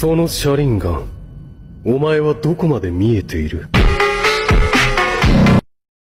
その車輪ガンお前はどこまで見えている？